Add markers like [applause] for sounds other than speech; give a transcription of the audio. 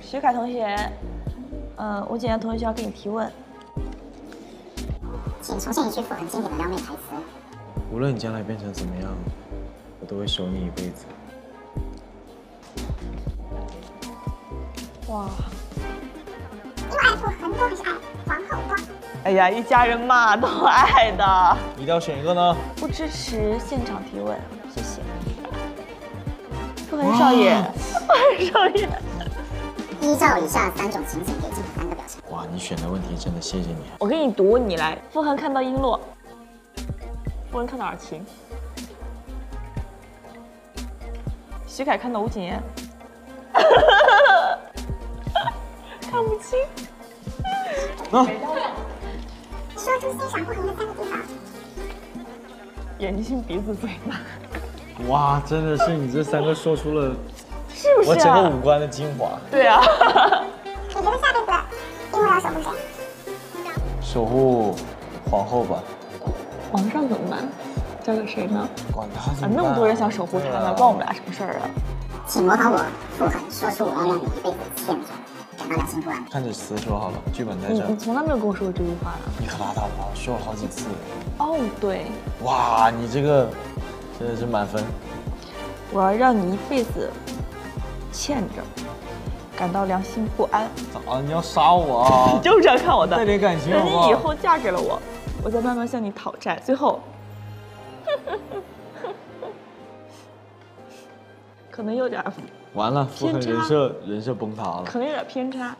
徐凯同学，嗯，吴姐的同学要跟你提问，请重现一句富含经典的撩妹台词。无论你将来变成怎么样，我都会守你一辈子。哇！你爱富恒多还是爱皇后多？哎呀，一家人嘛，都爱的。一定要选一个呢？不支持现场提问，谢谢。傅恒少爷，傅恒少爷，依照以下三种情景给出三个表情。哇，你选的问题真的谢谢你。我给你读，你来。傅恒看到璎珞，傅恒看到尔晴，徐凯看到吴谨言，[laughs] 看不清。啊，说出欣赏傅恒的三个地方。眼睛、鼻子、嘴巴，哇，真的是你这三个说出了是不是我整个啊？五官的精华。对啊。你觉得下辈子璎珞要守护谁？守护皇后吧，皇上怎么办？交给谁呢？管他怎啊，么办那么多人想守护他呢，关我们俩什么事儿啊？请模仿我傅恒说出我要让你一辈子的欠着，感到良心不安。看着词说好了，剧本在这儿你你。从来没有跟我说过这句话啊？你可拉倒吧，我说了好几次。哦，对，哇，你这个真的是满分。我要让你一辈子欠着，感到良心不安。咋？你要杀我啊？你 [laughs] 就是这样看我的。带点感情等你以后嫁给了我，我再慢慢向你讨债，最后，[laughs] 可能有点，完了，傅恒偏差人设人设崩塌了。可能有点偏差。